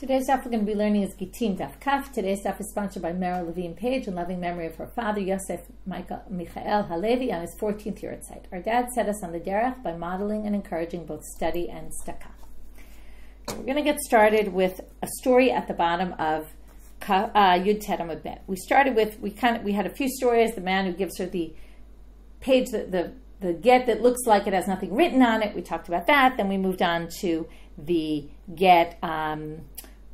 Today's stuff we're going to be learning is Gitim Daf Kaf. Today's stuff is sponsored by Meryll Levine Page in loving memory of her father, Yosef Michael, Michael Halevi, on his 14th yahrzeit. Our dad set us on the derech by modeling and encouraging both study and tzedakah. We're going to get started with a story at the bottom of uh, Yud Tet Bet. We started with we kind of we had a few stories. The man who gives her the page, the, the the get that looks like it has nothing written on it. We talked about that. Then we moved on to the get. Um,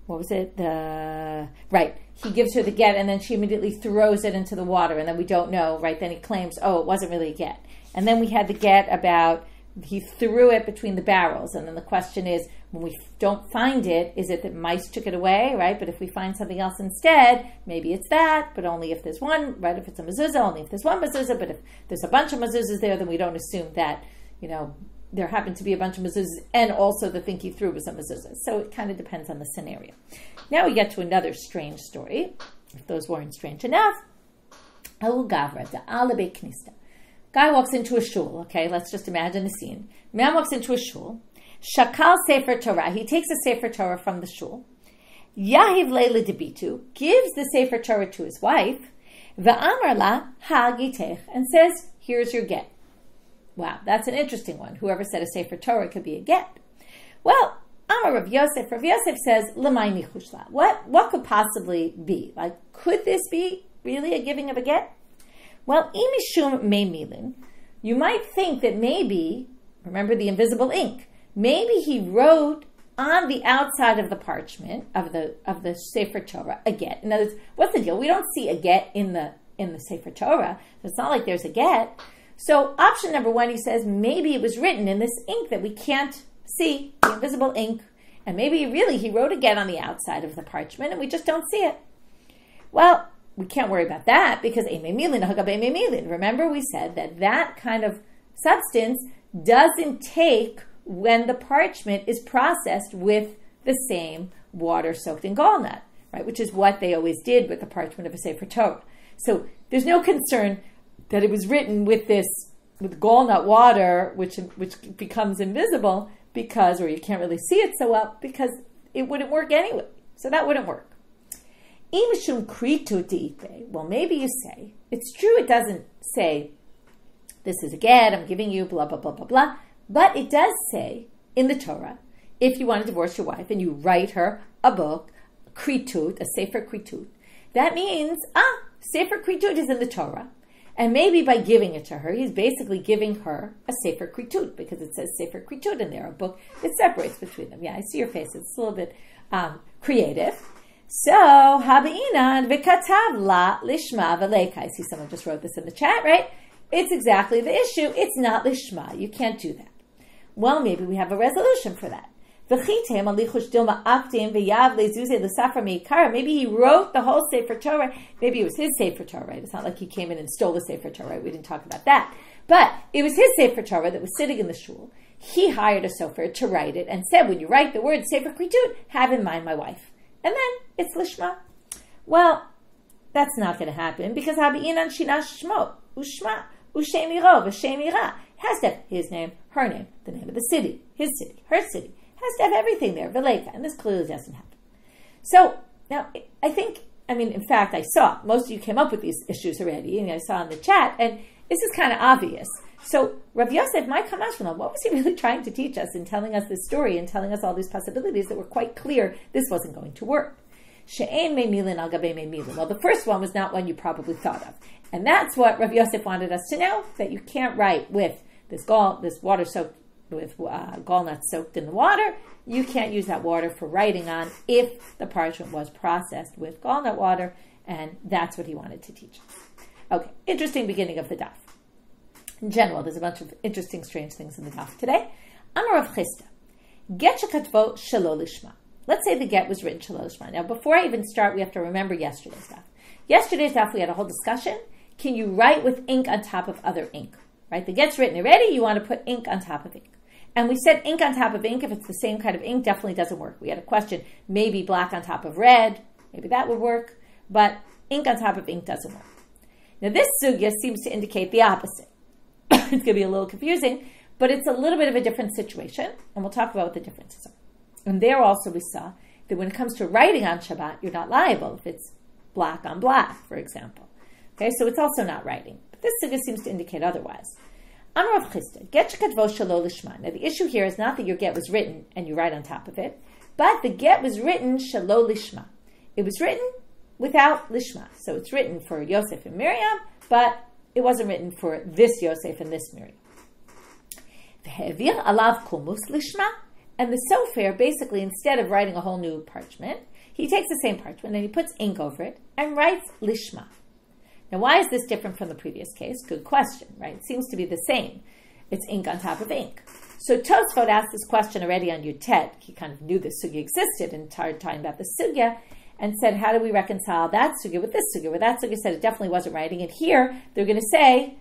what was it? The right. He gives her the get, and then she immediately throws it into the water, and then we don't know. Right. Then he claims, oh, it wasn't really a get. And then we had the get about he threw it between the barrels, and then the question is, when we don't find it, is it that mice took it away, right? But if we find something else instead, maybe it's that, but only if there's one, right? If it's a mezuzah, only if there's one mezuzah. But if there's a bunch of mezuzahs there, then we don't assume that, you know, there happened to be a bunch of mezuzahs, and also the thing he threw was a mezuzah. So it kind of depends on the scenario. Now we get to another strange story. If those weren't strange enough, Al Gavra, the Alabe Knista. Guy walks into a shul, okay, let's just imagine a scene. Man walks into a shul, Shakal Sefer Torah, he takes a Sefer Torah from the shul. Yahiv Leila Debitu gives the Sefer Torah to his wife, Va'amar la ha'gitech, and says, here's your get. Wow, that's an interesting one. Whoever said a Sefer Torah could be a get. Well, Amar Rav Yosef, Rav Yosef says, Lamai nichushla. What, what could possibly be? Like, could this be really a giving of a get? Well, imishum me you might think that maybe, remember the invisible ink, maybe he wrote on the outside of the parchment of the of the Sefer Torah a get. In other words, what's the deal? We don't see a get in the in the Sefer Torah. So it's not like there's a get. So option number one, he says maybe it was written in this ink that we can't see, the invisible ink, and maybe really he wrote again on the outside of the parchment and we just don't see it. Well, we can't worry about that because remember we said that that kind of substance doesn't take when the parchment is processed with the same water soaked in gallnut, right? Which is what they always did with the parchment of a Sefer Torah. So there's no concern that it was written with this with gallnut water, which which becomes invisible because, or you can't really see it so well because it wouldn't work anyway. So that wouldn't work. Well, maybe you say, it's true it doesn't say, this is a get, I'm giving you, blah, blah, blah, blah, blah. But it does say in the Torah, if you want to divorce your wife and you write her a book, kritut, a sefer kritut, that means, ah, sefer kritut is in the Torah. And maybe by giving it to her, he's basically giving her a sefer kritut because it says sefer kritut in there, a book that separates between them. Yeah, I see your face. It's a little bit um, creative. So, Habi'inan v'katav la lishma v'leika. I see someone just wrote this in the chat, right? It's exactly the issue. It's not lishma. You can't do that. Well, maybe we have a resolution for that. Maybe he wrote the whole Sefer Torah. Maybe it was his Sefer Torah, right? It's not like he came in and stole the Sefer Torah, right? We didn't talk about that. But it was his Sefer Torah that was sitting in the shul. He hired a sofer to write it and said, when you write the word Sefer Kritut, have in mind my wife and then it's lishma. Well, that's not going to happen because habi'inan shinash shmo ushma ushemiro v'shemira has to have his name, her name, the name of the city, his city, her city has to have everything there, veleka, and this clearly doesn't happen. So now I think, I mean, in fact, I saw most of you came up with these issues already, and I saw in the chat, and this is kind of obvious. So Rav Yosef, my Kamashmalan, what was he really trying to teach us in telling us this story and telling us all these possibilities that were quite clear this wasn't going to work? She'en me'milin al gabe me'milin. Well, the first one was not one you probably thought of. And that's what Rav Yosef wanted us to know, that you can't write with this gall, this water soaked, with uh, gallnuts soaked in the water. You can't use that water for writing on if the parchment was processed with gallnut water, and that's what he wanted to teach. Okay, interesting beginning of the daf. In general, there's a bunch of interesting, strange things in the daf today. Amar Rav Chisda. Get shelo lishma. Let's say the get was written shelo lishma. Now, before I even start, we have to remember yesterday's daf. Yesterday's daf, we had a whole discussion. Can you write with ink on top of other ink? Right? The get's written already, you want to put ink on top of ink. And we said ink on top of ink, if it's the same kind of ink, definitely doesn't work. We had a question, maybe black on top of red, maybe that would work, but ink on top of ink doesn't work. Now, this sugya seems to indicate the opposite. it's going to be a little confusing, but it's a little bit of a different situation, and we'll talk about what the differences are. And there also we saw that when it comes to writing on Shabbat, you're not liable if it's black on black, for example. Okay, so it's also not writing. But this sugya seems to indicate otherwise. Amar Chisda, get shalo lishma. Now the issue here is not that your get was written and you write on top of it, but the get was written shalo lishma. It was written without lishma. So it's written for Yosef and Miriam, but it wasn't written for this Yosef and this Miriam. alav kumus lishma. And the sofer, basically, instead of writing a whole new parchment, he takes the same parchment and he puts ink over it and writes lishma. Now, why is this different from the previous case? Good question, right? It seems to be the same. It's ink on top of ink. So Tosfot asked this question already on Yutet. He kind of knew this sugya existed and started talking about the sugya and said, how do we reconcile that sugya with this sugya? Where that sugya said it definitely wasn't writing. And here they're going to say,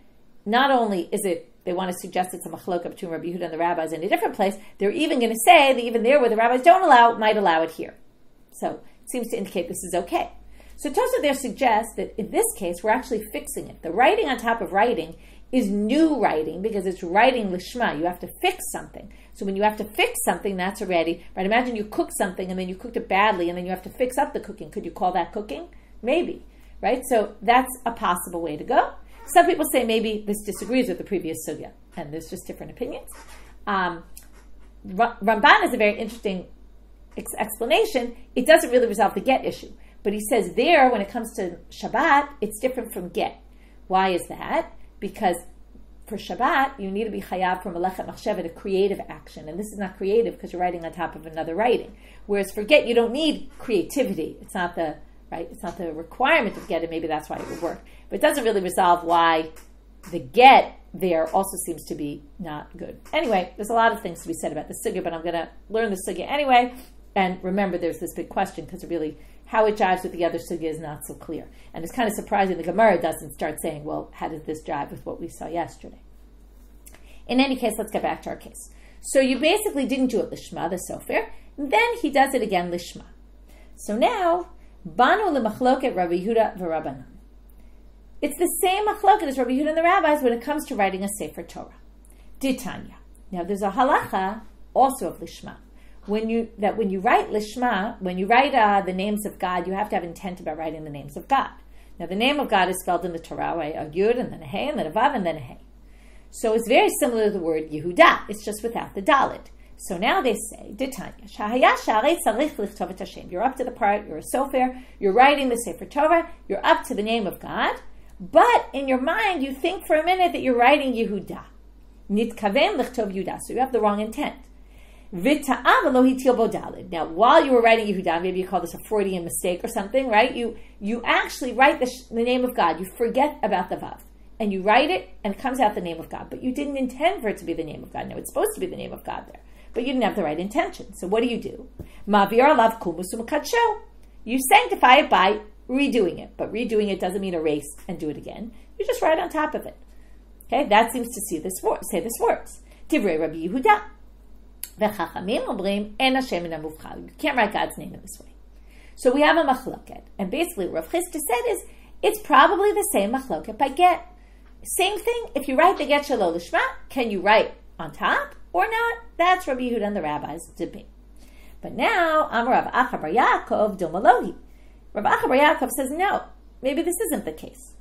not only is it they want to suggest it's a machloka between Rabbi Yehuda and the rabbis in a different place. They're even going to say that even there where the rabbis don't allow might allow it here. So it seems to indicate this is okay. So Tosa there suggests that in this case, we're actually fixing it. The writing on top of writing is new writing because it's writing lishma. You have to fix something. So when you have to fix something, that's already, right? Imagine you cook something and then you cooked it badly and then you have to fix up the cooking. Could you call that cooking? Maybe, right? So that's a possible way to go. Some people say maybe this disagrees with the previous sugya, and there's just different opinions. Um, Ramban is a very interesting ex- explanation. It doesn't really resolve the get issue but he says there, when it comes to Shabbat, it's different from get. Why is that? Because for Shabbat, you need to be chayav from melechet machshevet, a creative action. And this is not creative because you're writing on top of another writing. Whereas for get, you don't need creativity. It's not the right. It's not the requirement of get, and maybe that's why it would work. But it doesn't really resolve why the get there also seems to be not good. Anyway, there's a lot of things to be said about the sugya, but I'm going to learn the sugya anyway. And remember, there's this big question because really how it jives with the other sugya is not so clear. And it's kind of surprising the Gemara doesn't start saying, well, how does this jive with what we saw yesterday? In any case, let's get back to our case. So you basically didn't do it lishma, the sofer. Then he does it again lishma. So now, banu lemachloket Rabbi Yehuda v'Rabbanan. It's the same machloket as Rabbi Yehuda and the rabbis when it comes to writing a sefer Torah. Ditanya. Now there's a halacha also of lishma when you that when you write lishma, when you write uh, the names of God, you have to have intent about writing the names of God. Now, the name of God is spelled in the Torah, right? A yud and then a hey and then a vav and then a hey. So it's very similar to the word Yehuda. It's just without the dalet. So now they say, Ditanya, You're up to the part, you're a sofer, you're writing the Sefer Torah, you're up to the name of God, but in your mind you think for a minute that you're writing Yehuda. Nitkaven lichtov Yuda. So you have the wrong intent. Now, while you were writing Yehuda, maybe you call this a Freudian mistake or something, right? You you actually write the, the name of God. You forget about the vav, and you write it, and it comes out the name of God. But you didn't intend for it to be the name of God. No, it's supposed to be the name of God there, but you didn't have the right intention. So what do you do? You sanctify it by redoing it, but redoing it doesn't mean erase and do it again. You just write on top of it. Okay, that seems to see this say this works. Rabbi Yehuda. וחכמים אומרים, אין השם מן המובחר. You can't write God's name in this way. So we have a machloket. And basically what Rav Chisda said is, it's probably the same machloket by get. Same thing, if you write the get shalom lishma, can you write on top or not? That's Rabbi Yehuda and the rabbis debate. But now, Amar Rav Acha Bar Yaakov Domalohi. Rav Acha Bar Yaakov says, no, maybe this isn't the case.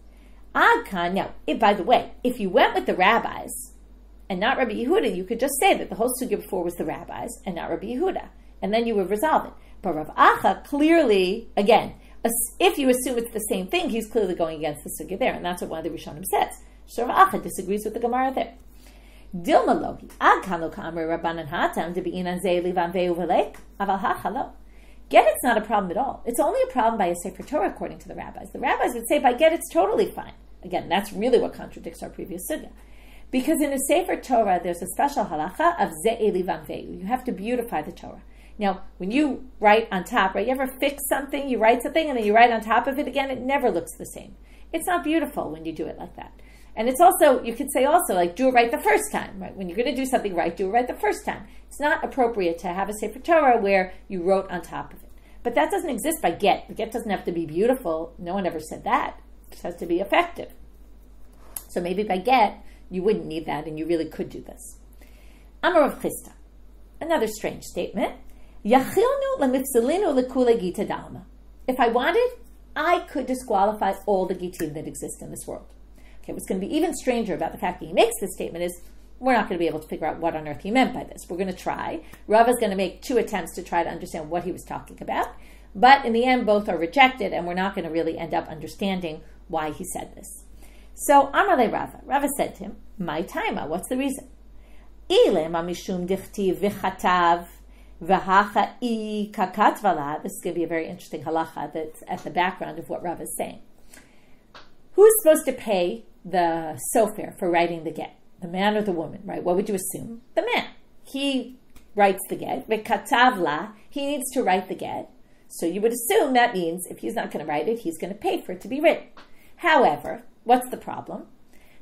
Agkan, Now, It, by the way, if you went with the rabbis, and not Rabbi Yehuda, you could just say that the whole sugya before was the rabbis and not Rabbi Yehuda, and then you would resolve it. But Rav Acha clearly, again, if you assume it's the same thing, he's clearly going against the sugya there, and that's what one of the Rishonim says. So Rav Acha disagrees with the Gemara there. Dilma lohi ad kano kamer rabbanan hatam to be inan livan veuvelek aval hachalo. Get it's not a problem at all. It's only a problem by a Sefer Torah, according to the rabbis. The rabbis would say by get it's totally fine. Again, that's really what contradicts our previous sugya. Because in a Sefer Torah, there's a special halacha of ze'eli vanveyu. You have to beautify the Torah. Now, when you write on top, right, you ever fix something, you write something, and then you write on top of it again, it never looks the same. It's not beautiful when you do it like that. And it's also, you could say also, like, do it right the first time, right? When you're going to do something right, do it right the first time. It's not appropriate to have a Sefer Torah where you wrote on top of it. But that doesn't exist by get. The get doesn't have to be beautiful. No one ever said that. It has to be effective. So maybe by get, you wouldn't need that, and you really could do this. Amar Rav Chisda. Another strange statement. If I wanted, I could disqualify all the gitim that exist in this world. Okay, what's going to be even stranger about the fact that he makes this statement is we're not going to be able to figure out what on earth he meant by this. We're going to try. Rav is going to make two attempts to try to understand what he was talking about, but in the end, both are rejected, and we're not going to really end up understanding why he said this. So Amalei Rava, Rava said to him, "My time. What's the reason?" Ile mamishum dichtiv v'chatav v'hacha i kakatvala. This is going to be a very interesting halacha that's at the background of what Rava is saying. Who's supposed to pay the sofer for writing the get? The man or the woman, right? What would you assume? The man. He writes the get. V'katavla, he needs to write the get. So you would assume that means if he's not going to write it, he's going to pay for it to be written. However, what's the problem?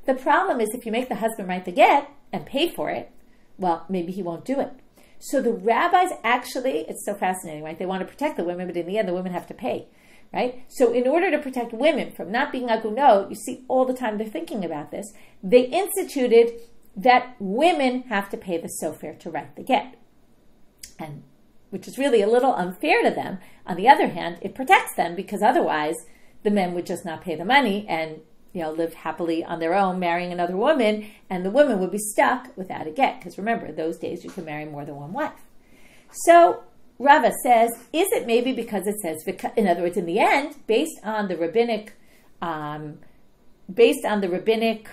The problem is if you make the husband write the get and pay for it, well, maybe he won't do it. So the rabbis actually, it's so fascinating, right? They want to protect the women, but in the end, the women have to pay, right? So in order to protect women from not being agunot, you see all the time they're thinking about this, they instituted that women have to pay the sofer to write the get. And which is really a little unfair to them. On the other hand, it protects them because otherwise the men would just not pay the money and you know live happily on their own, marrying another woman, and the woman would be stuck without a get. Because remember, those days you could marry more than one wife. So Rava says, is it maybe because it says, in other words, in the end, based on the rabbinic, um, based on the rabbinic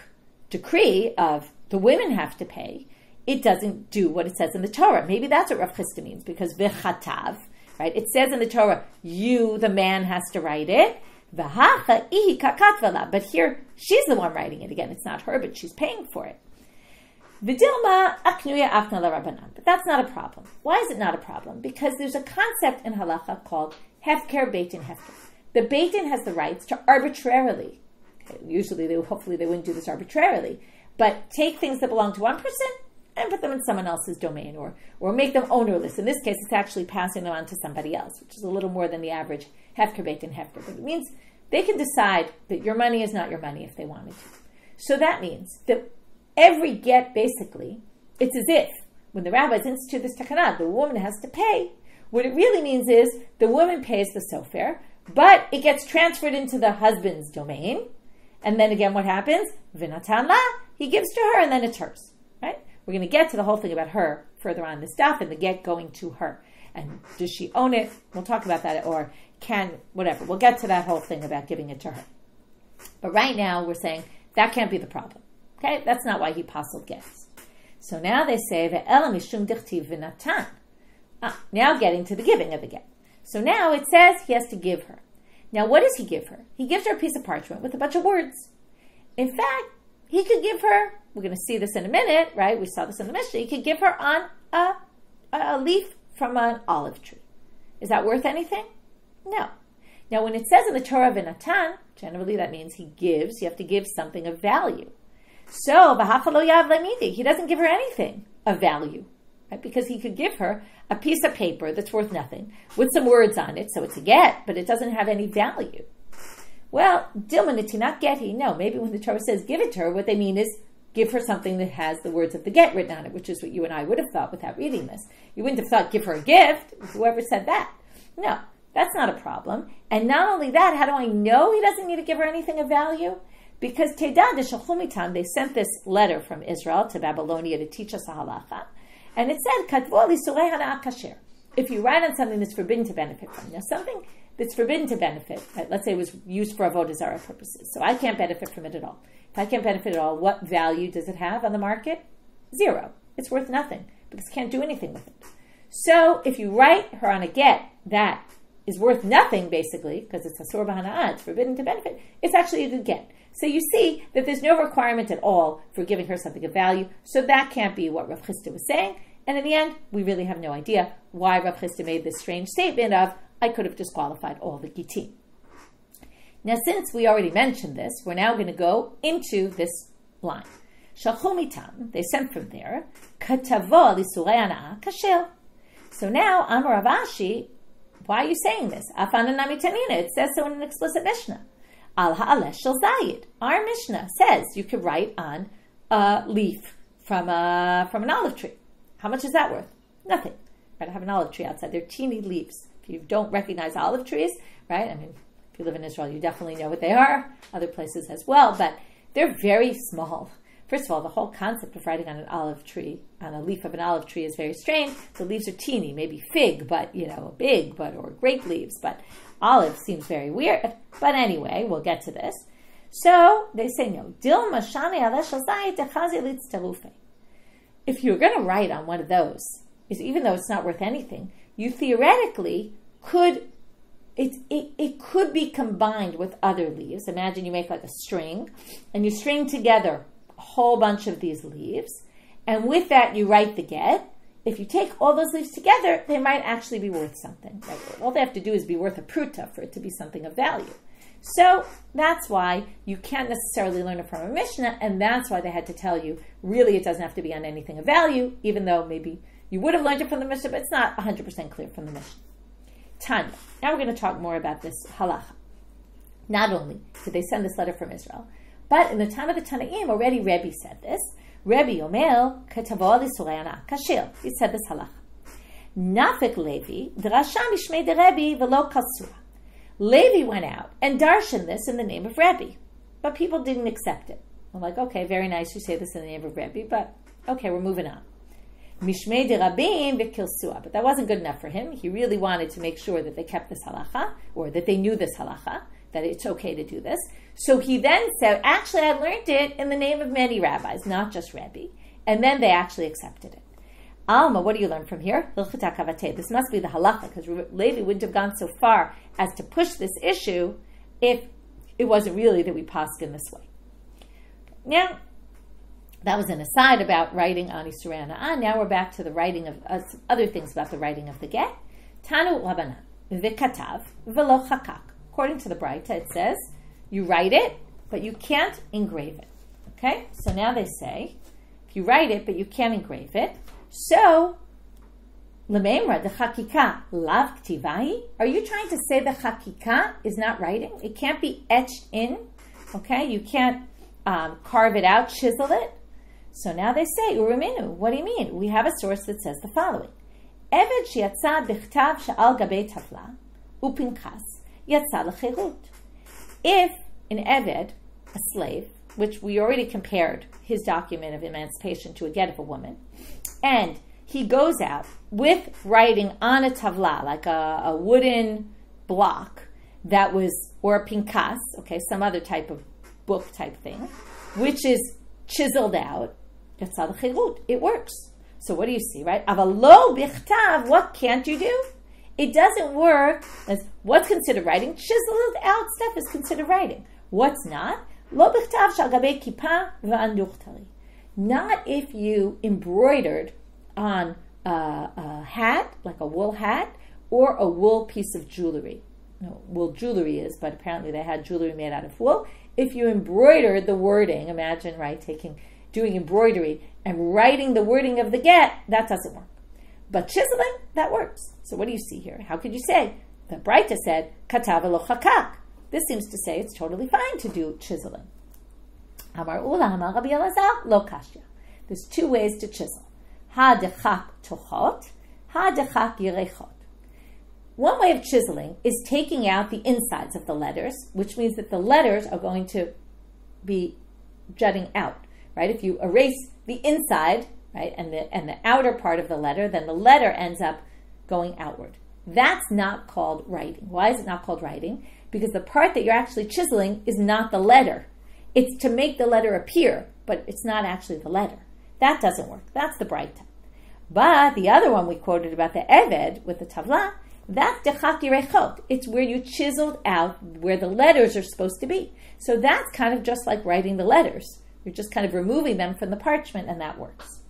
decree of the women have to pay, it doesn't do what it says in the Torah. Maybe that's what Rav Chisda means because v'chatav, right? It says in the Torah, you, the man, has to write it. But here, she's the one writing it again. It's not her, but she's paying for it. But that's not a problem. Why is it not a problem? Because there's a concept in halacha called hefker beit din hefker. The beit din has the rights to arbitrarily. Okay, usually, they hopefully they wouldn't do this arbitrarily, but take things that belong to one person and put them in someone else's domain or, or make them ownerless. In this case, it's actually passing them on to somebody else, which is a little more than the average hefker beit din hefker. But it means they can decide that your money is not your money if they wanted to. So that means that every get, basically, it's as if when the rabbis institute this takana, the woman has to pay. What it really means is the woman pays the sofer, but it gets transferred into the husband's domain. And then again, what happens? Vinatan la, he gives to her, and then it's hers. We're going to get to the whole thing about her further on the stuff and the get going to her. And does she own it? We'll talk about that, or can, whatever. We'll get to that whole thing about giving it to her. But right now, we're saying that can't be the problem. Okay? That's not why he puzzled gets. So now they say, Ve'ela mishum dichtiv v'natan. Ah, now getting to the giving of the get. So now it says he has to give her. Now, what does he give her? He gives her a piece of parchment with a bunch of words. In fact, he could give her we're going to see this in a minute, right? We saw this in the Mishnah. He could give her on a, a leaf from an olive tree. Is that worth anything? No. Now, when it says in the Torah v'natan, generally that means he gives. You have to give something of value. So, he doesn't give her anything of value, right? Because he could give her a piece of paper that's worth nothing with some words on it, so it's a get, but it doesn't have any value. Well, Dilma not Geti, no, maybe when the Torah says give it to her, what they mean is give her something that has the words of the get written on it, which is what you and I would have thought without reading this. You wouldn't have thought give her a gift. Whoever said that. No, that's not a problem. And not only that, how do I know he doesn't need to give her anything of value? Because Teda de they sent this letter from Israel to Babylonia to teach us a halacha. And it said. If you write on something that's forbidden to benefit from, now something that's forbidden to benefit, right, let's say it was used for avodah zarah purposes, so I can't benefit from it at all. If I can't benefit at all, what value does it have on the market? Zero. It's worth nothing because can't do anything with it. So if you write her on a get that is worth nothing, basically, because it's a sorba it's forbidden to benefit, it's actually a good get. So you see that there's no requirement at all for giving her something of value. So that can't be what Rav Chisda was saying. And in the end, we really have no idea why Rav Chisda made this strange statement of, I could have disqualified all the gitim. Now, since we already mentioned this, we're now going to go into this line. Shalchumitam, they sent from there, katavo lisureana kasher. So now, Amar Avashi, why are you saying this? Afananamitanina, it says so in an explicit Mishnah. Al ha'alesh shel zayid. Our Mishnah says you could write on a leaf from a from an olive tree. How much is that worth? Nothing. right? I have an olive tree outside. They're teeny leaves. You don't recognize olive trees, right? I mean, if you live in Israel, you definitely know what they are. Other places as well, but they're very small. First of all, the whole concept of writing on an olive tree, on a leaf of an olive tree, is very strange. The leaves are teeny, maybe fig, but you know, big, but or grape leaves, but olive seems very weird. But anyway, we'll get to this. So they say no. If you're going to write on one of those, is even though it's not worth anything, you theoretically could it, it, it could be combined with other leaves. Imagine you make like a string and you string together a whole bunch of these leaves, and with that you write the get. If you take all those leaves together, they might actually be worth something. All they have to do is be worth a pruta for it to be something of value. So that's why you can't necessarily learn it from a Mishnah, and that's why they had to tell you really it doesn't have to be on anything of value, even though maybe you would have learned it from the Mishnah, but it's not 100% clear from the Mishnah. Tanya. Now we're going to talk more about this halacha. Not only did they send this letter from Israel, but in the time of the Tanaim, already Rebbe said this. Rebbe Omer, Ketavo Surayana Kashil. He said this halacha. Nafik Levi, Drasha Mishmei de Rebbe, Velo Kasura. Levi went out and darshan this in the name of Rebbe, but people didn't accept it. I'm like, okay, very nice you say this in the name of Rebbe, but okay, we're moving on. Mishmei de v'kilsua. But that wasn't good enough for him. He really wanted to make sure that they kept this halacha, or that they knew this halacha, that it's okay to do this. So he then said, actually, I learned it in the name of many rabbis, not just Rabbi. And then they actually accepted it. Alma, what do you learn from here? This must be the halacha, because Levi wouldn't have gone so far as to push this issue if it wasn't really that we passed in this way. Now, that was an aside about writing on Yisrael Now we're back to the writing of uh, other things about the writing of the get. Tanu Rabbanan v'katav v'lo chakak. According to the Braita, it says you write it, but you can't engrave it. Okay, so now they say if you write it, but you can't engrave it. So Lememra the chakika lav ktivai. Are you trying to say the chakika is not writing? It can't be etched in. Okay, you can't um, carve it out, chisel it. So now they say, Uriminu, what do you mean? We have a source that says the following. Eved שיצא בכתב שעל גבי טבלה, ופנקס, יצא לחירות. If an Eved, a slave, which we already compared his document of emancipation to a get of a woman, and he goes out with writing on a tavla, like a, a wooden block that was, or a pinkas, okay, some other type of book type thing, which is chiseled out, it works. So what do you see, right? Avalo bichtav, what can't you do? It doesn't work as what's considered writing. Chiseled out stuff is considered writing. What's not? Lo bichtav shagabe kippah. Not if you embroidered on a, a, hat, like a wool hat, or a wool piece of jewelry. No, wool jewelry is, but apparently they had jewelry made out of wool. If you embroidered the wording, imagine, right, taking doing embroidery and writing the wording of the get, that doesn't work. But chiseling, that works. So what do you see here? How could you say? The Braita said, katav lo chakak. This seems to say it's totally fine to do chiseling. Amar Ulla Rabbi Elazar lo kashya. There's two ways to chisel. Ha dechak tochot, ha dechak yerechot. One way of chiseling is taking out the insides of the letters, which means that the letters are going to be jutting out right? If you erase the inside, right, and the and the outer part of the letter, then the letter ends up going outward. That's not called writing. Why is it not called writing? Because the part that you're actually chiseling is not the letter. It's to make the letter appear, but it's not actually the letter. That doesn't work. That's the bright. But the other one we quoted about the Eved with the Tavla, that's dechaki rechot. It's where you chiseled out where the letters are supposed to be. So that's kind of just like writing the letters. You're just kind of removing them from the parchment, and that works.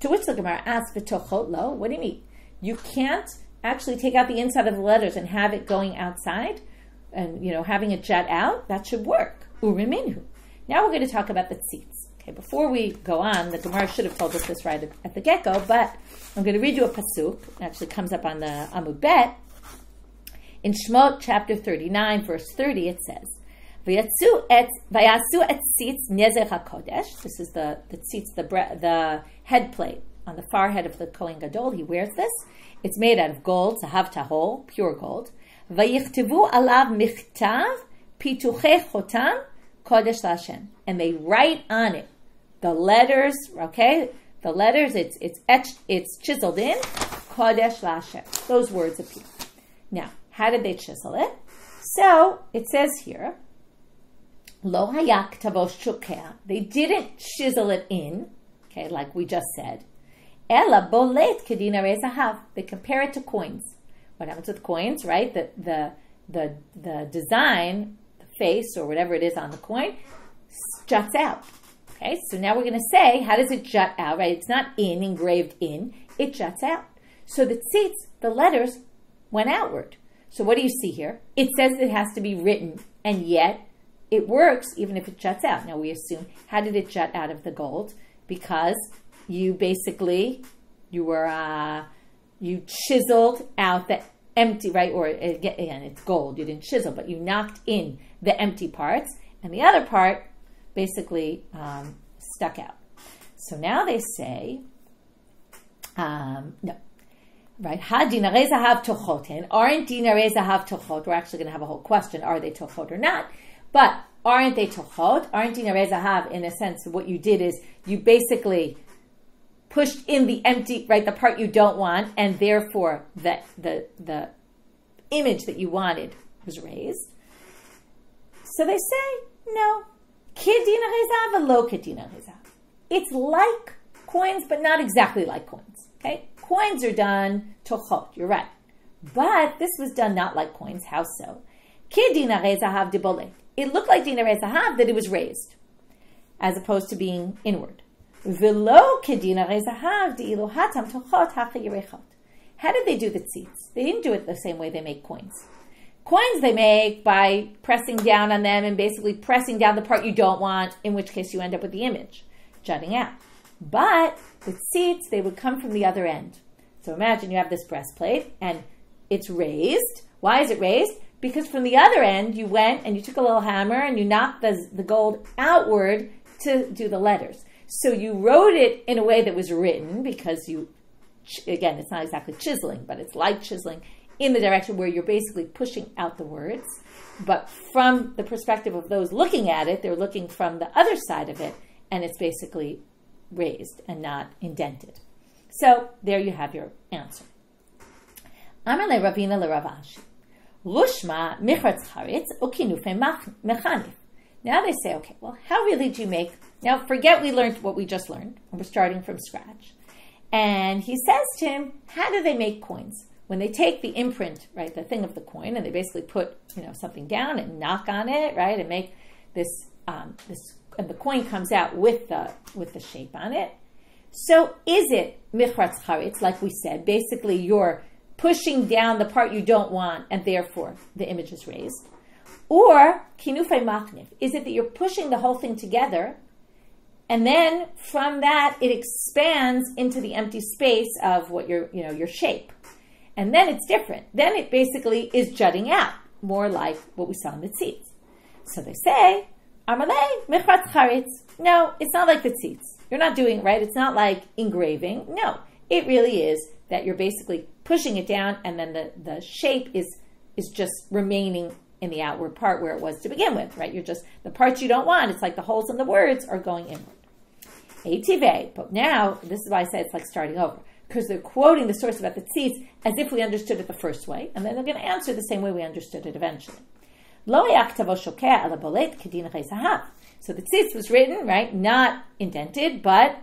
To which the Gemara asks, "V'tochot lo." What do you mean? You can't actually take out the inside of the letters and have it going outside, and you know having it jet out. That should work. Uriminu. Now we're going to talk about the tzitz. Okay, before we go on, the Gemara should have told us this right at the get go, but I'm going to read you a pasuk. It actually comes up on the Amud Bet. In Shemot chapter 39, verse 30, it says, Vayasu et tzitz hakodesh. This is the the tzitz, the the head plate on the forehead of the Kohen Gadol. He wears this. It's made out of gold, zahav tahol, pure gold. Vayichtivu alav michtav chotam kodesh Lashem. And they write on it the letters, okay? The letters, it's it's etched, it's chiseled in, kodesh Lashem. Those words appear. Now, how did they chisel it? So it says here, They didn't chisel it in, okay, like we just said. Ella bolet kedina rezahav. They compare it to coins. What happens with coins, right? The the the the design, the face or whatever it is on the coin, juts out. Okay, so now we're going to say, how does it jut out? Right? It's not in engraved in. It juts out. So the tzitz, the letters, went outward. So what do you see here? It says it has to be written, and yet it works even if it juts out. Now we assume, how did it jut out of the gold? Because you basically you were uh, you chiseled out the empty right? Or again it's gold. You didn't chisel but you knocked in the empty parts. And the other part basically um, stuck out. So now they say um, no. Right? Ha dinare zahav tochotin aren't dinare zahav tochot? We're actually going to have a whole question. Are they tochot or not but aren't they tochot aren't dinare zahav in a sense what you did is you basically pushed in the empty, right, the part you don't want, and therefore the the the image that you wanted was raised. So they say, no. Kiddin Reza Low Kedina Reza. It's like coins, but not exactly like coins. Okay? Coins are done tochot, you're right. But this was done not like coins. How so? It looked like dina zahav that it was raised, as opposed to being inward. How did they do the tzitz? They didn't do it the same way they make coins. Coins they make by pressing down on them and basically pressing down the part you don't want, in which case you end up with the image jutting out. But the tzitz, they would come from the other end. So imagine you have this breastplate and it's raised. Why is it raised? Because from the other end, you went and you took a little hammer and you knocked the, the gold outward to do the letters. So you wrote it in a way that was written because you, again, it's not exactly chiseling, but it's like chiseling in the direction where you're basically pushing out the words. But from the perspective of those looking at it, they're looking from the other side of it, and it's basically raised and not indented. So there you have your answer. Amale Ravina Ravashi. Lushma michratz charitz ukinufe mechanif. Now they say, okay, well, how really do you make now, forget we learned what we just learned. We're starting from scratch. And he says to him, How do they make coins? When they take the imprint, right, the thing of the coin, and they basically put, you know, something down and knock on it, right, and make this, um, this, and the coin comes out with the with the shape on it. So is it michratz charitz, like we said? Basically, you're pushing down the part you don't want, and therefore the image is raised. Or kinufei machnif, is it that you're pushing the whole thing together and then from that it expands into the empty space of what your you know your shape. And then it's different. Then it basically is jutting out more like what we saw in the tzitz. So they say Amalei mechrat charitz no it's not like the tzitz. You're not doing it right. It's not like engraving. No it really is that you're basically pushing it down and then the, the shape is is just remaining in the outward part where it was to begin with, right? You're just the parts you don't want. It's like the holes in the words are going inward. ATV. But now, this is why I say it's like starting over. Because they're quoting the source about the tzitz as if we understood it the first way, and then they're going to answer the same way we understood it eventually. So the tzitz was written, right, not indented, but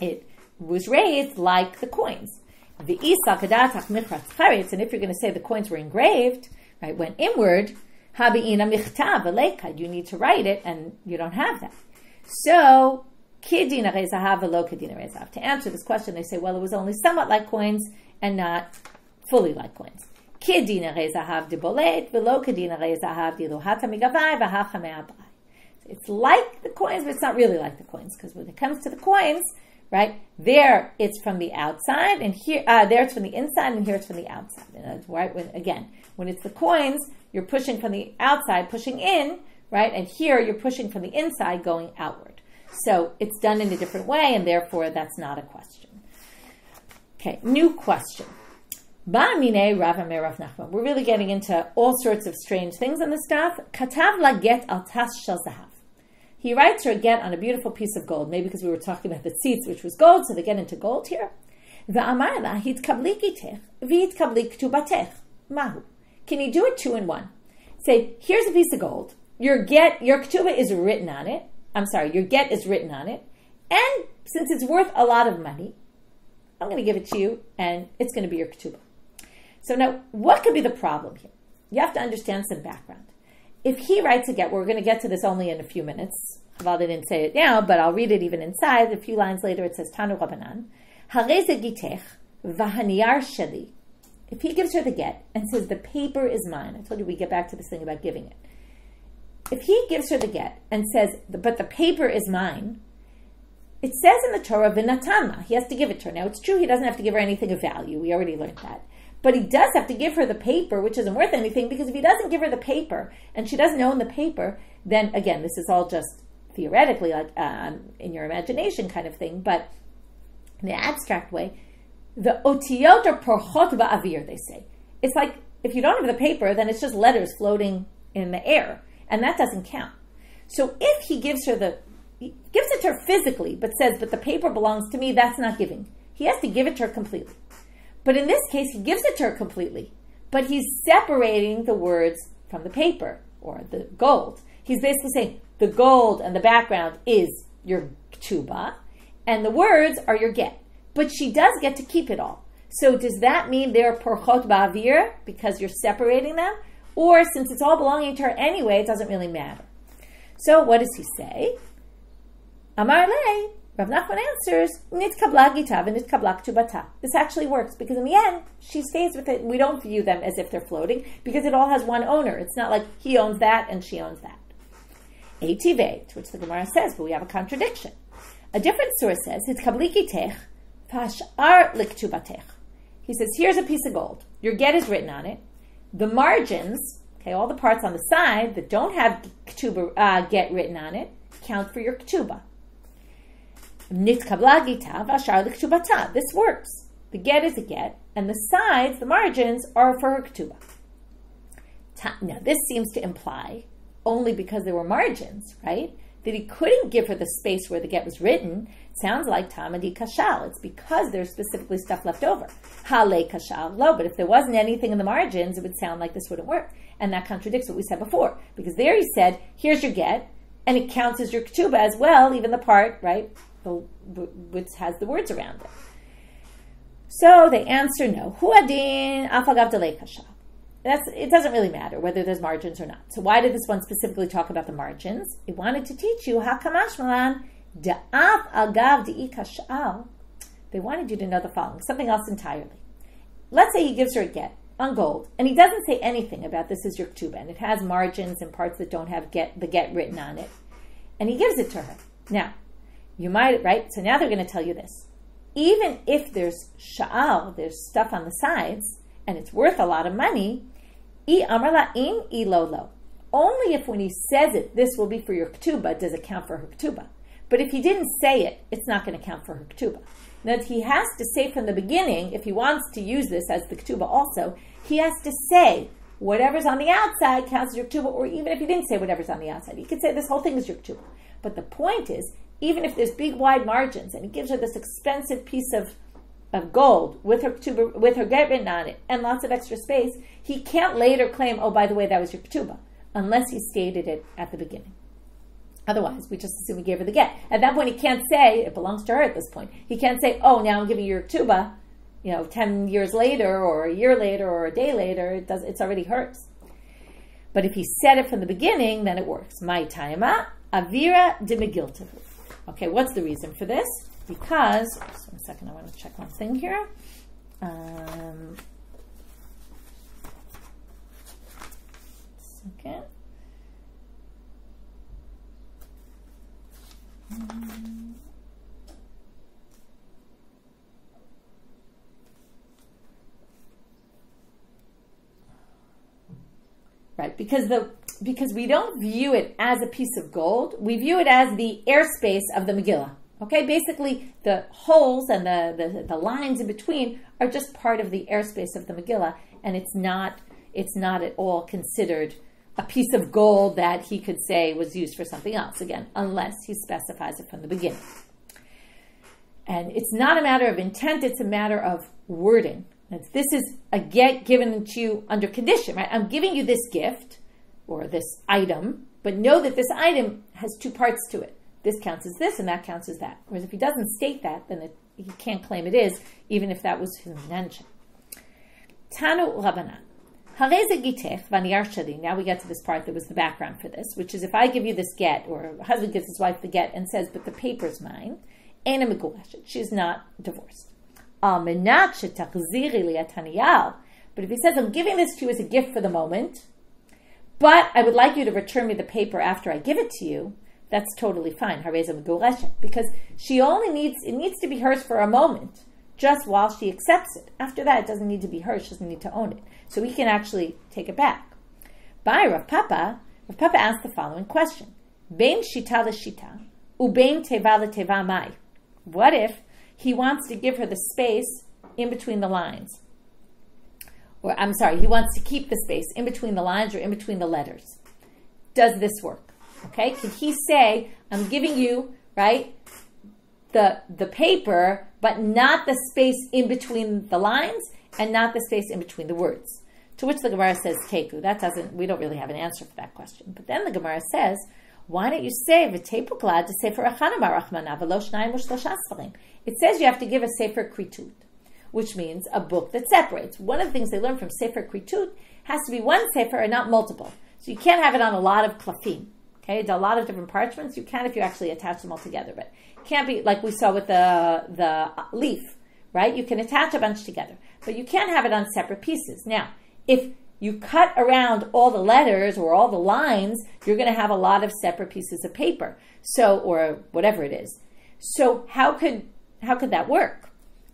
it was raised like the coins. And if you're going to say the coins were engraved, right, went inward, you need to write it, and you don't have that. So. To answer this question, they say, well, it was only somewhat like coins and not fully like coins. It's like the coins, but it's not really like the coins because when it comes to the coins, right there it's from the outside, and here uh, there it's from the inside, and here it's from the outside. And right when again when it's the coins, you're pushing from the outside, pushing in, right, and here you're pushing from the inside, going outward. So it's done in a different way, and therefore that's not a question. Okay, new question. We're really getting into all sorts of strange things in the stuff. Katav la get al tas shel zahav. He writes her a get on a beautiful piece of gold, maybe because we were talking about the tzitz, which was gold, so they get into gold here. Mahu. Can you do it two in one? Say, here's a piece of gold. Your get, your ketubah is written on it. I'm sorry, your get is written on it. And since it's worth a lot of money, I'm going to give it to you, and it's going to be your ketubah. So now, what could be the problem here? You have to understand some background. If he writes a get, we're going to get to this only in a few minutes. Well, I didn't say it now, but I'll read it even inside. A few lines later, it says Tanu Rabbanan, Hareze gitech sheli. If he gives her the get and says the paper is mine, I told you we get back to this thing about giving it. If he gives her the get and says, but the paper is mine, it says in the Torah, v'natanma, he has to give it to her. Now, it's true he doesn't have to give her anything of value. We already learned that. But he does have to give her the paper, which isn't worth anything, because if he doesn't give her the paper and she doesn't own the paper, then again, this is all just theoretically, like um, in your imagination kind of thing, but in the abstract way, the otiyot are porchot ba'avir, they say. It's like if you don't have the paper, then it's just letters floating in the air, and that doesn't count. So if he gives her the he gives it to her physically, but says, but the paper belongs to me, that's not giving. He has to give it to her completely. But in this case, he gives it to her completely, but he's separating the words from the paper or the gold. He's basically saying the gold and the background is your tuba, and the words are your get. But she does get to keep it all. So does that mean they're porchot ba'avir because you're separating them? Or since it's all belonging to her anyway, it doesn't really matter. So what does he say? Amar le, Rav Nachman answers, and. This actually works because in the end, she stays with it. We don't view them as if they're floating because it all has one owner. It's not like he owns that and she owns that. Etive, to which the Gemara says, but we have a contradiction. A different source says, hit kabli kitech fashar liktubatech. He says, here's a piece of gold. Your get is written on it. The margins, okay, all the parts on the side that don't have uh, get written on it, count for your ktuba. This works. The get is a get, and the sides, the margins, are for her ketubah. Now, this seems to imply, only because there were margins, right, that he couldn't give her the space where the get was written. Sounds like tamadi kashal. It's because there's specifically stuff left over. Hale kashal lo. But if there wasn't anything in the margins, it would sound like this wouldn't work. And that contradicts what we said before. Because there he said, here's your get, and it counts as your ketubah as well, even the part, right, which has the words around it. So they answer no. Huadin afagav. That's it doesn't really matter whether there's margins or not. So why did this one specifically talk about the margins? It wanted to teach you hakamash malan da'af agav kashal. They wanted you to know the following, something else entirely. Let's say he gives her a get on gold, and he doesn't say anything about this is your ktuba, and it has margins and parts that don't have get the get written on it, and he gives it to her. Now, you might, right? So now they're going to tell you this. Even if there's sha'al, there's stuff on the sides, and it's worth a lot of money, i amrla in ilolo. Only if when he says it, this will be for your ketubah, does it count for her ketubah. But if he didn't say it, it's not going to count for her ketubah. Now, he has to say from the beginning, if he wants to use this as the ketubah also, he has to say whatever's on the outside counts as your ketubah, or even if he didn't say whatever's on the outside, he could say this whole thing is your ketubah. But the point is, even if there's big wide margins, and he gives her this expensive piece of of gold with her ketubah, with her written on it and lots of extra space, he can't later claim, oh, by the way, that was your ketubah, unless he stated it at the beginning. Otherwise, we just assume he gave her the get. At that point, he can't say it belongs to her. At this point, he can't say, "Oh, now I'm giving you your ketubah." You know, ten years later, or a year later, or a day later, it does. It's already hers. But if he said it from the beginning, then it works. My taima avira de megiltahu. Okay, what's the reason for this? Because, just one second, I want to check one thing here. Um, second. Right, because the because we don't view it as a piece of gold, we view it as the airspace of the Megillah. Okay, basically the holes and the, the, the lines in between are just part of the airspace of the Megillah, and it's not it's not at all considered a piece of gold that he could say was used for something else. Again, unless he specifies it from the beginning. And it's not a matter of intent, it's a matter of wording. This is a get given to you under condition, right? I'm giving you this gift or this item, but know that this item has two parts to it. This counts as this and that counts as that. Whereas if he doesn't state that, then it, he can't claim it is, even if that was his intention. Tanu Rabbanan. Now we get to this part that was the background for this, which is if I give you this get, or a husband gives his wife the get and says, but the paper's mine, she's not divorced. But if he says, I'm giving this to you as a gift for the moment, but I would like you to return me the paper after I give it to you, that's totally fine. Because she only needs, it needs to be hers for a moment, just while she accepts it. After that, it doesn't need to be hers, she doesn't need to own it. So we can actually take it back. By Rav Papa, Rav Papa asked the following question. Bein shita ubein teva mai. What if he wants to give her the space in between the lines? Or I'm sorry, he wants to keep the space in between the lines or in between the letters. Does this work? Okay, can he say, I'm giving you, right, the the paper, but not the space in between the lines and not the space in between the words? To which the Gemara says, Teku. That doesn't, we don't really have an answer for that question. But then the Gemara says, why don't you say v'tepuklad to sefer achanama rachmana v'lo shnayim u'shloshas It says you have to give a sefer kritut, which means a book that separates. One of the things they learn from sefer kritut has to be one sefer and not multiple. So you can't have it on a lot of klafim. Okay, it's a lot of different parchments. You can if you actually attach them all together, but it can't be like we saw with the the leaf, right? You can attach a bunch together, but you can't have it on separate pieces. Now, if you cut around all the letters or all the lines, you're going to have a lot of separate pieces of paper. So, or whatever it is. So, how could how could that work?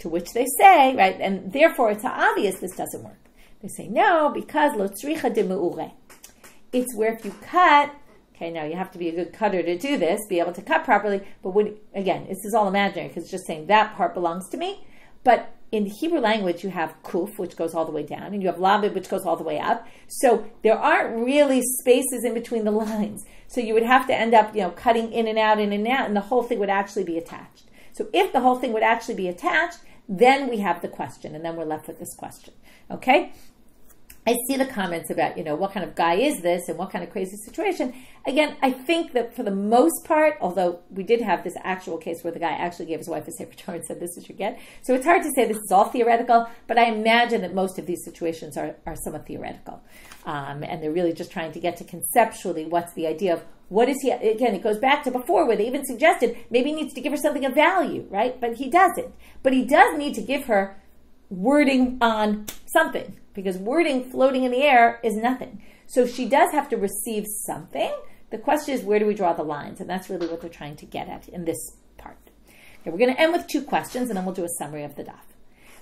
To which they say, right, and therefore it's obvious this doesn't work. They say no because lotzricha de It's where if you cut, okay, now you have to be a good cutter to do this, be able to cut properly. But when again, this is all imaginary because it's just saying that part belongs to me. But in the Hebrew language, you have kuf, which goes all the way down, and you have lamed, which goes all the way up. So there aren't really spaces in between the lines. So you would have to end up, you know, cutting in and out, in and out, and the whole thing would actually be attached. So if the whole thing would actually be attached, then we have the question, and then we're left with this question. Okay? I see the comments about, you know, what kind of guy is this and what kind of crazy situation. Again, I think that for the most part, although we did have this actual case where the guy actually gave his wife a Sefer Torah and said, this is your get. So it's hard to say this is all theoretical, but I imagine that most of these situations are, are somewhat theoretical. Um, and they're really just trying to get to conceptually what's the idea of what is he, again, it goes back to before where they even suggested maybe he needs to give her something of value, right? But he doesn't. But he does need to give her wording on something because wording floating in the air is nothing. So she does have to receive something. The question is, where do we draw the lines? And that's really what they're trying to get at in this part. Okay, we're going to end with two questions, and then we'll do a summary of the daf.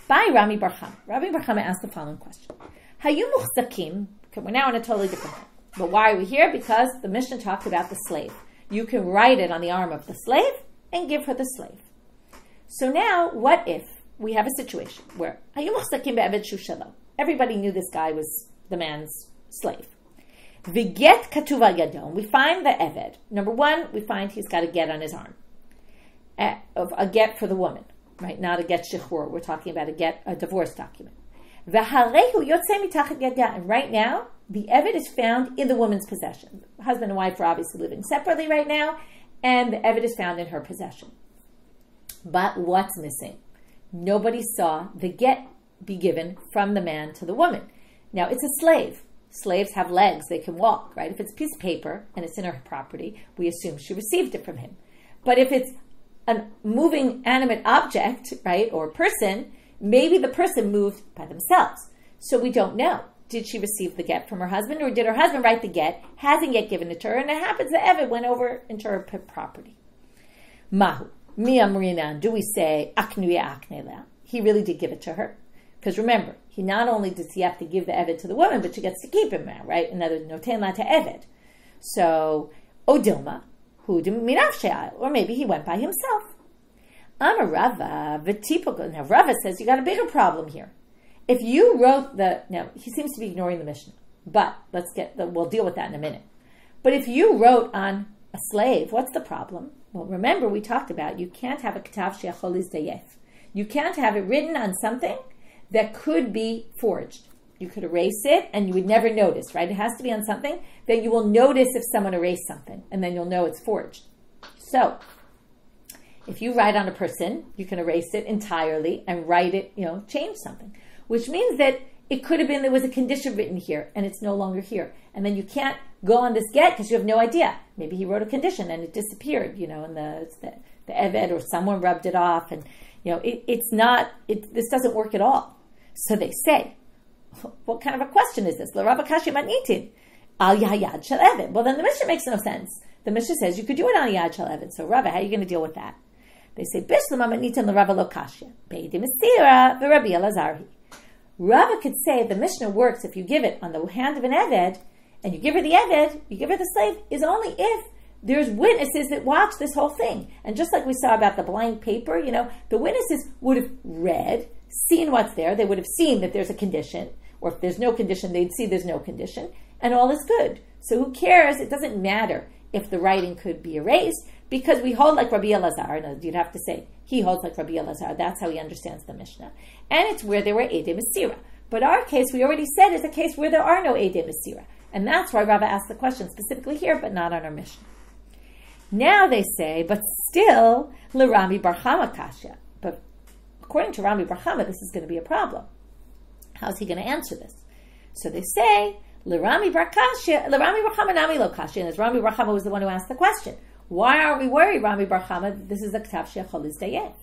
By Rami Barchama. Rami Barchama asked the following question. Hayu muhzakim. Okay, we're now in a totally different. But why are we here? Because the Mishnah talked about the slave. You can write it on the arm of the slave and give her the slave. So now, what if we have a situation where everybody knew this guy was the man's slave. Viget katuva yadon. We find the Eved. Number one, we find he's got a get on his arm. A, a get for the woman, right? Not a get shichrur. We're talking about a get, a divorce document. And right now, the Eved is found in the woman's possession. Husband and wife are obviously living separately right now, and the Eved is found in her possession. But what's missing? Nobody saw the get be given from the man to the woman. Now, it's a slave. Slaves have legs, they can walk, right? If it's a piece of paper and it's in her property, we assume she received it from him. But if it's a moving animate object, right, or person, maybe the person moved by themselves. So we don't know. Did she receive the get from her husband, or did her husband write the get, hasn't yet given it to her, and it happens that Eved went over into her property? Mahu. Mia Marina, do we say? He really did give it to her. Because remember, he not only does he have to give the Eved to the woman, but she gets to keep him now, right? Another noten la to Eved. So, Odilma, who She'ael? or maybe he went by himself. I'm a Rava, Vitipoko. Now, Rava says you got a bigger problem here. If you wrote the, now, he seems to be ignoring the Mishnah, but let's get, the, we'll deal with that in a minute. But if you wrote on a slave, what's the problem? Well, remember we talked about you can't have a katav she'acholiz dayef. You can't have it written on something that could be forged. You could erase it and you would never notice, right? It has to be on something that you will notice if someone erased something and then you'll know it's forged. So, if you write on a person, you can erase it entirely and write it, you know, change something, which means that it could have been there was a condition written here and it's no longer here. And then you can't go on this get because you have no idea. Maybe he wrote a condition and it disappeared, you know, and the, the, the Eved or someone rubbed it off and, you know, it, it's not, it, this doesn't work at all. So they say, what kind of a question is this? Al Yayad Shel Well, then the Mishnah makes no sense. The Mishnah says you could do it on Yad Shel So, Rava, how are you going to deal with that? They say, Bishlam Amanitin L'Rava Lokashya. Beidim Esira V'Rabbi Elazarhi. Rava could say the Mishnah works if you give it on the hand of an Eved, and you give her the Eved, you give her the slave, is only if there's witnesses that watch this whole thing. And just like we saw about the blank paper, you know, the witnesses would have read, seen what's there, they would have seen that there's a condition, or if there's no condition, they'd see there's no condition, and all is good. So who cares? It doesn't matter if the writing could be erased, because we hold like Rabbi Elazar. You'd have to say he holds like Rabbi Elazar. That's how he understands the Mishnah, and it's where there were Edei Masira. But our case, we already said, is a case where there are no Edei Masira, and that's why Rava asked the question specifically here, but not on our Mishnah. Now they say, but still, Rami Barchama Kasha. But according to Rami Barchama, this is going to be a problem. How's he going to answer this? So they say, L'Rami Barchama Nami Lokashya, and as Rami Barchama was the one who asked the question. Why are we worried, Rami Barchama, this is a Ktav Shecholiz Dayeh,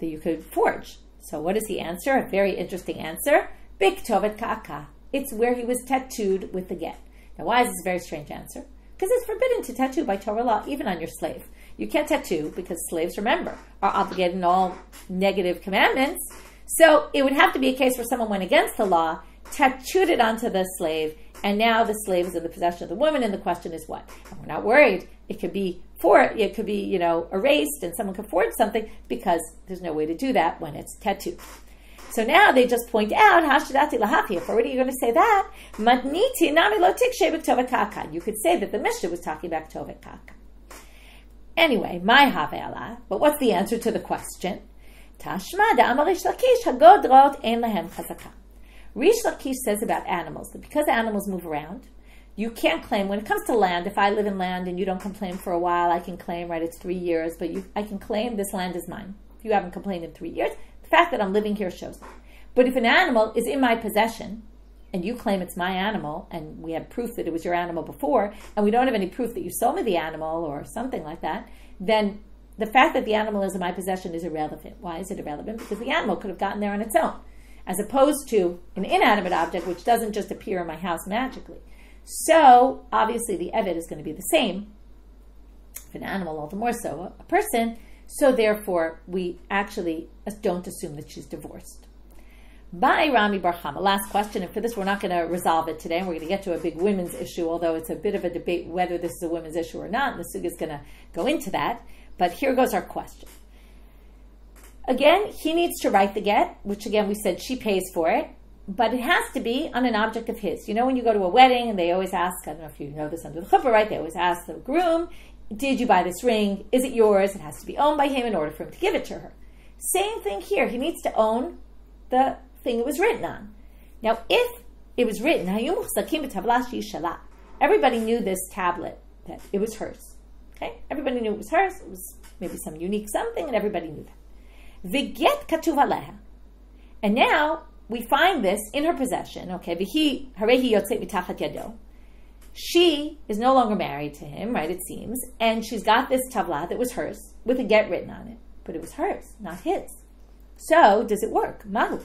that you could forge? So what does he answer? A very interesting answer. Big Tovet Ka'aka. It's where he was tattooed with the get. Now why is this a very strange answer? Because it's forbidden to tattoo by Torah law, even on your slave. You can't tattoo because slaves, remember, are obligated in all negative commandments. So it would have to be a case where someone went against the law, tattooed it onto the slave, and now the slave is in the possession of the woman, and the question is what? And we're not worried. It could be for it could be you know erased, and someone could forge something because there's no way to do that when it's tattooed. So now they just point out Hashadati hashidati lahafia. Already you're going to say that matniti nami lo kaka. You could say that the Mishnah was talking about ktovet kaka. Anyway, my havela. But what's the answer to the question? Tashma da amarish lakish hagodrot ein lahem chazakah. Reish Lakish says about animals that because animals move around, you can't claim when it comes to land. If I live in land and you don't complain for a while, I can claim right. It's three years, but you, I can claim this land is mine. If you haven't complained in three years, the fact that I'm living here shows. But if an animal is in my possession and you claim it's my animal, and we have proof that it was your animal before, and we don't have any proof that you sold me the animal or something like that, then the fact that the animal is in my possession is irrelevant. Why is it irrelevant? Because the animal could have gotten there on its own as opposed to an inanimate object which doesn't just appear in my house magically. So obviously the Eved is going to be the same. If an animal, all the more so a person. So therefore, we actually don't assume that she's divorced. By Rami Barchama. Last question, and for this we're not going to resolve it today. We're going to get to a big women's issue, although it's a bit of a debate whether this is a women's issue or not. The Sugya is going to go into that. But here goes our question. Again, he needs to write the get, which again we said she pays for it, but it has to be on an object of his. You know, when you go to a wedding and they always ask, I don't know if you know this under the chuppah, right? They always ask the groom, did you buy this ring? Is it yours? It has to be owned by him in order for him to give it to her. Same thing here. He needs to own the thing it was written on. Now, if it was written, everybody knew this tablet, that it was hers. Okay? Everybody knew it was hers. It was maybe some unique something, and everybody knew that. V'get katuv. And now we find this in her possession. Okay. She is no longer married to him, right? It seems, and she's got this tavla that was hers with a get written on it, but it was hers, not his. So does it work? Mahu.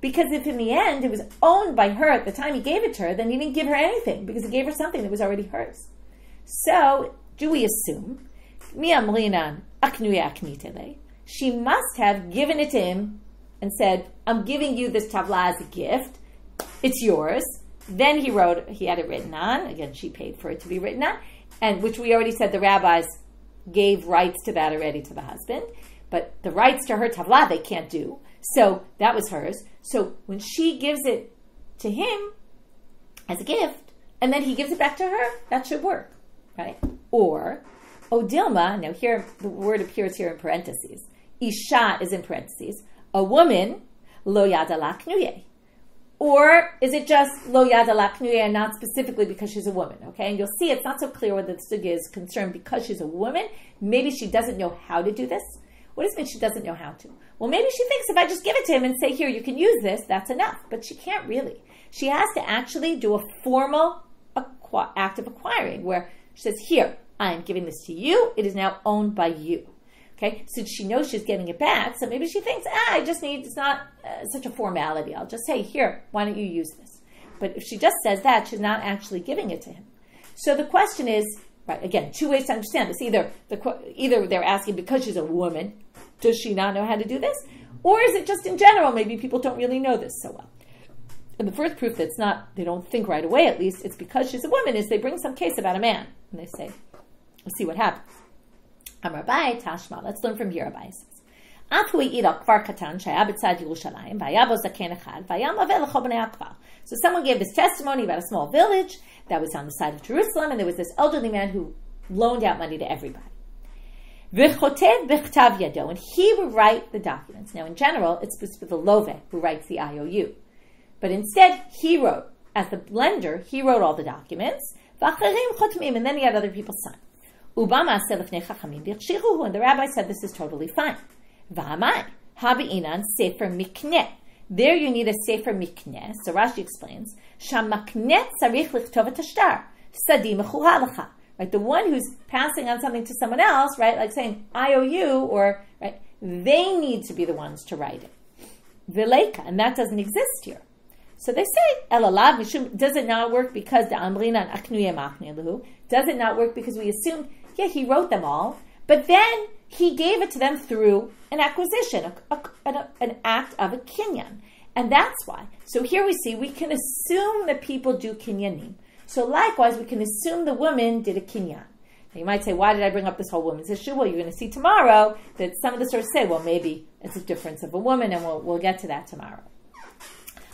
Because if in the end it was owned by her at the time he gave it to her, then he didn't give her anything because he gave her something that was already hers. So do we assume? She must have given it to him and said, I'm giving you this tabla as a gift. It's yours. Then he wrote, he had it written on. Again, she paid for it to be written on. And which we already said the rabbis gave rights to that already to the husband. but the rights to her tavla they can't do. So that was hers. So when she gives it to him as a gift, and then he gives it back to her, that should work, right? Or oh, Odilma, now here the word appears here in parentheses. Isha is in parentheses. A woman, lo yada laknuye. Or is it just lo yada laknuye and not specifically because she's a woman? Okay, and you'll see it's not so clear whether the sugya is concerned because she's a woman. Maybe she doesn't know how to do this. What does it mean she doesn't know how to? Well, maybe she thinks if I just give it to him and say, here, you can use this, that's enough. But she can't really. She has to actually do a formal act of acquiring where she says, here, I am giving this to you. It is now owned by you. Okay, so she knows she's getting it back. So maybe she thinks, ah, I just need, it's not uh, such a formality. I'll just say, here, why don't you use this? But if she just says that, she's not actually giving it to him. So the question is, right, again, two ways to understand this. Either, the, either they're asking because she's a woman, does she not know how to do this? Or is it just in general, maybe people don't really know this so well? And the first proof that's not, they don't think right away at least, it's because she's a woman, is they bring some case about a man. And they say, let's see what happens. Tashma. Let's learn from here. So someone gave this testimony about a small village that was on the side of Jerusalem, and there was this elderly man who loaned out money to everybody. And he would write the documents. Now, in general, it's supposed to be the loveh who writes the IOU. But instead, he wrote, as the lender, he wrote all the documents, and then he had other people sign. Ubama and the rabbi said this is totally fine. V'hamai, habi'inan sefer mikneh. There you need a sefer mikneh. So Rashi explains, shamakneh tzarich lichtov ashtar, sadi mechuha Right, the one who's passing on something to someone else, right, like saying IOU, or right, they need to be the ones to write it. Vileka, and that doesn't exist here. So they say, Elalav does it not work because the Amrinan Amrina and Does it not work because we assume yeah, he wrote them all, but then he gave it to them through an acquisition, a, a, a, an act of a kinyan. And that's why. So here we see we can assume that people do kinyanim. So likewise, we can assume the woman did a kinyan. Now you might say, why did I bring up this whole woman's issue? Well, you're going to see tomorrow that some of the sources say, well, maybe it's a difference of a woman, and we'll, we'll get to that tomorrow.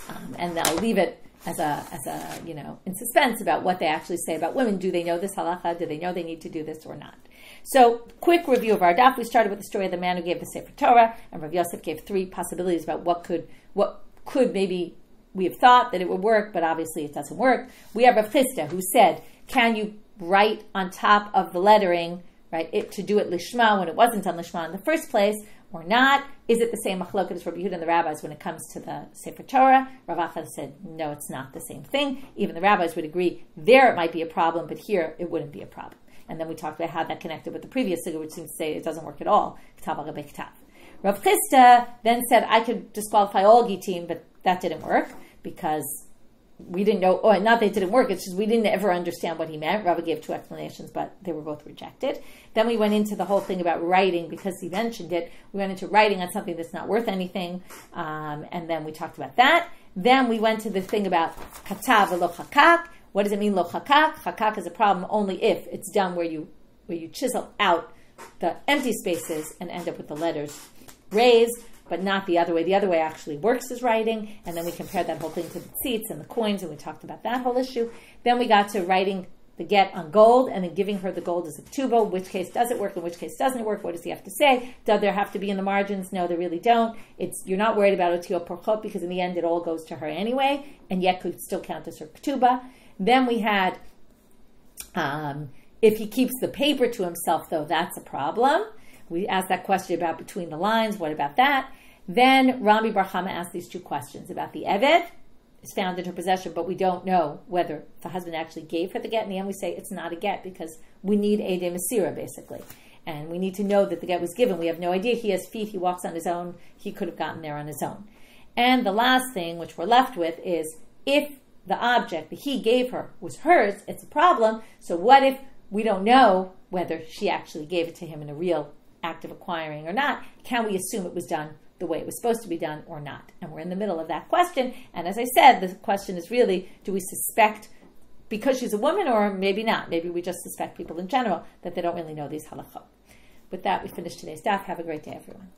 Um, and I'll leave it as a as a you know in suspense about what they actually say about women. Do they know this halacha? Do they know they need to do this or not? So, quick review of our daf. We started with the story of the man who gave the Sefer Torah, and Rav Yosef gave three possibilities about what could what could maybe we have thought that it would work, but obviously it doesn't work. We have Rav Chisda who said, "Can you write on top of the lettering?" Right, it, to do it lishma when it wasn't on lishma in the first place, or not? Is it the same machloket as Rabbi Yehuda and the rabbis when it comes to the Sefer Torah? Rav Acha said, no, it's not the same thing. Even the rabbis would agree there it might be a problem, but here it wouldn't be a problem. And then we talked about how that connected with the previous sugya, which seems to say it doesn't work at all. Rav Chisda then said, I could disqualify all Gittin, but that didn't work because we didn't know, oh, not that it didn't work, it's just we didn't ever understand what he meant. Rava gave two explanations, but they were both rejected. Then we went into the whole thing about writing because he mentioned it. We went into writing on something that's not worth anything, um, and then we talked about that. Then we went to the thing about katav lo chakak. What does it mean lo chakak? Chakak is a problem only if it's done where you where you chisel out the empty spaces and end up with the letters raised but not the other way. The other way actually works as writing, and then we compared that whole thing to the seats and the coins, and we talked about that whole issue. Then we got to writing the get on gold and then giving her the gold as a tuba. Which case does it work? In which case doesn't it work? What does he have to say? Does there have to be in the margins? No, they really don't. It's you're not worried about otio porchot because in the end it all goes to her anyway, and yet could still count as her tuba. Then we had um, if he keeps the paper to himself, though, that's a problem. We asked that question about between the lines. What about that? Then Rami Bar asked these two questions about the Eved is found in her possession, but we don't know whether the husband actually gave her the get. In the end, we say it's not a get because we need Edei Masira, basically. And we need to know that the get was given. We have no idea. He has feet, he walks on his own. He could have gotten there on his own. And the last thing, which we're left with, is if the object that he gave her was hers, it's a problem. So what if we don't know whether she actually gave it to him in a real act of acquiring or not, can we assume it was done the way it was supposed to be done or not? And we're in the middle of that question. And as I said, the question is really do we suspect because she's a woman or maybe not? Maybe we just suspect people in general that they don't really know these halachot. with that, we finish today's daf. Have a great day, everyone.